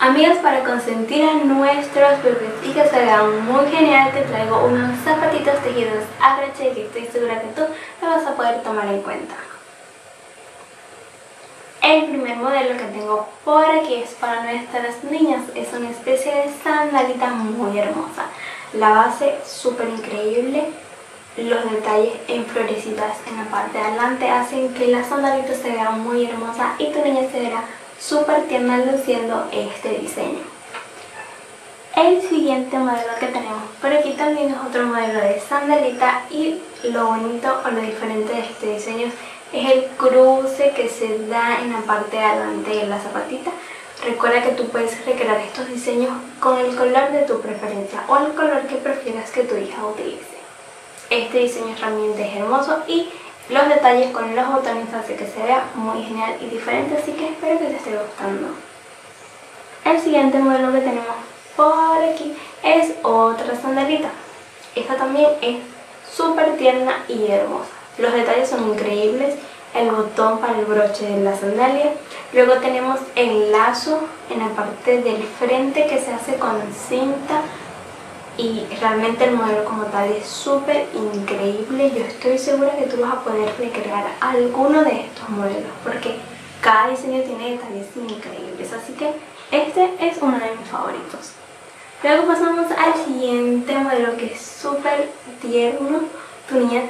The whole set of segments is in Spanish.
Amigas, para consentir a nuestros bebés y que se vean muy genial, te traigo unos zapatitos tejidos a crochet que estoy segura que tú lo vas a poder tomar en cuenta. El primer modelo que tengo por aquí es para nuestras niñas, es una especie de sandalita muy hermosa. La base súper increíble, los detalles en florecitas en la parte de adelante hacen que la sandalita se vea muy hermosa y tu niña se verá súper tierna luciendo este diseño. El siguiente modelo que tenemos por aquí también es otro modelo de sandalita y lo bonito o lo diferente de este diseño es el cruce que se da en la parte de adelante de la zapatita. Recuerda que tú puedes recrear estos diseños con el color de tu preferencia o el color que prefieras que tu hija utilice. Este diseño realmente es hermoso y los detalles con los botones hace que se vea muy genial y diferente, así que espero que te esté gustando. El siguiente modelo que tenemos por aquí es otra sandalita. Esta también es súper tierna y hermosa. Los detalles son increíbles, el botón para el broche de la sandalia. Luego tenemos el lazo en la parte del frente que se hace con cinta y realmente el modelo como tal es súper increíble. Yo estoy segura que tú vas a poder recrear alguno de estos modelos porque cada diseño tiene detalles increíbles, así que este es uno de mis favoritos. Luego pasamos al siguiente modelo que es súper tierno. Tu niña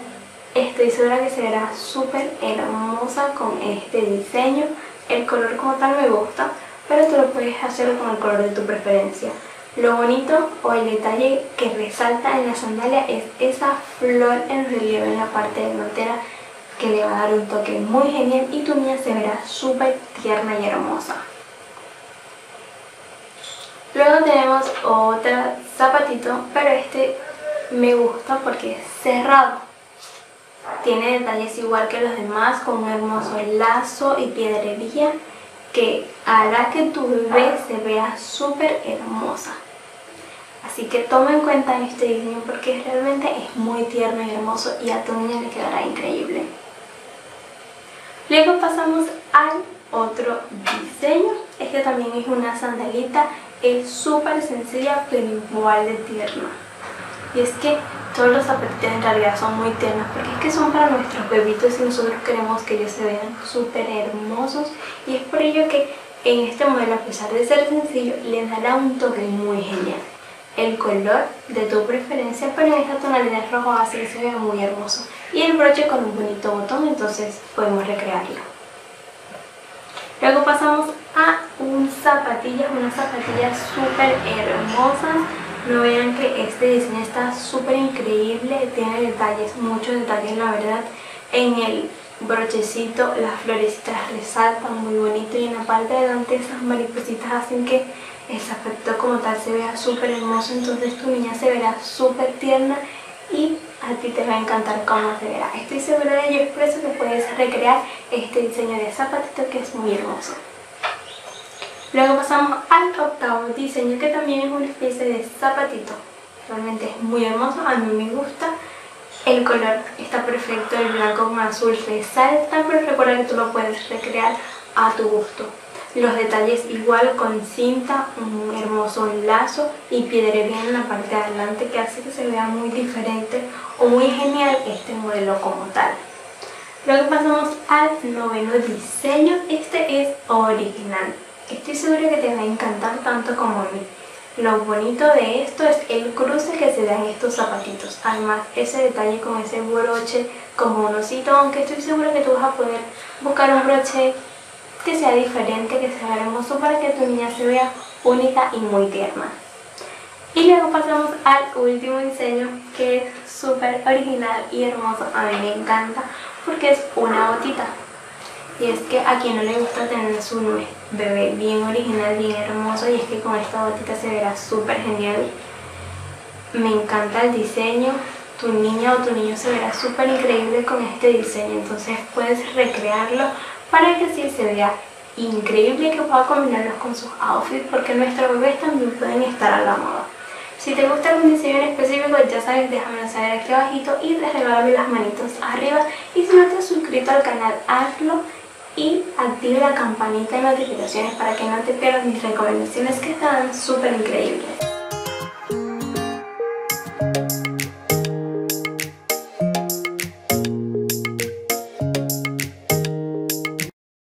estoy segura que se verá súper hermosa con este diseño. El color como tal me gusta, pero tú lo puedes hacer con el color de tu preferencia. Lo bonito o el detalle que resalta en la sandalia es esa flor en relieve en la parte delantera que le va a dar un toque muy genial y tu niña se verá súper tierna y hermosa. Luego tenemos otro zapatito, pero este me gusta porque es cerrado. Tiene detalles igual que los demás con un hermoso lazo y piedrería que hará que tu bebé se vea súper hermosa. Así que toma en cuenta este diseño porque realmente es muy tierno y hermoso y a tu niña le quedará increíble. Luego pasamos al otro diseño. Este también es una sandalita, es súper sencilla pero igual de tierna. Y es que todos los zapatitos en realidad son muy tiernos porque es que son para nuestros bebitos y nosotros queremos que ellos se vean súper hermosos y es por ello que en este modelo a pesar de ser sencillo les dará un toque muy genial el color de tu preferencia, pero en esta tonalidad rojo así se ve muy hermoso. Y el broche con un bonito botón, entonces podemos recrearlo. Luego pasamos a un zapatillas, unas zapatillas súper hermosas. No vean que este diseño está súper increíble, tiene detalles, muchos detalles la verdad. En el brochecito las florecitas resaltan muy bonito y en la parte de delante esas maripositas hacen que ese aspecto como tal se vea súper hermoso, entonces tu niña se verá súper tierna y a ti te va a encantar cómo se verá. Estoy segura de ello, es que puedes recrear este diseño de zapatito que es muy hermoso. Luego pasamos al octavo diseño que también es una especie de zapatito. Realmente es muy hermoso, a mí me gusta. El color está perfecto, el blanco con azul resalta, pero recuerda que tú lo puedes recrear a tu gusto los detalles igual con cinta, un hermoso lazo y piedrería en la parte de adelante que hace que se vea muy diferente o muy genial este modelo como tal. Luego pasamos al noveno diseño, este es original. Estoy segura que te va a encantar tanto como a mí. Lo bonito de esto es el cruce que se da en estos zapatitos. Además, ese detalle con ese broche como un osito, aunque estoy segura que tú vas a poder buscar un broche que sea diferente, que sea hermoso para que tu niña se vea única y muy tierna. Y luego pasamos al último diseño que es súper original y hermoso. A mí me encanta porque es una botita. Y es que a quien no le gusta tener su bebé bien original, bien hermoso y es que con esta botita se verá súper genial. Me encanta el diseño, tu niña o tu niño se verá súper increíble con este diseño, entonces puedes recrearlo para que así se vea increíble que pueda combinarlos con sus outfits porque nuestros bebés también pueden estar a la moda. Si te gusta algún diseño en específico, ya sabes, déjamelo saber aquí abajito y regálame las manitos arriba. Y si no te has suscrito al canal, hazlo y active la campanita de notificaciones para que no te pierdas mis recomendaciones que están súper increíbles.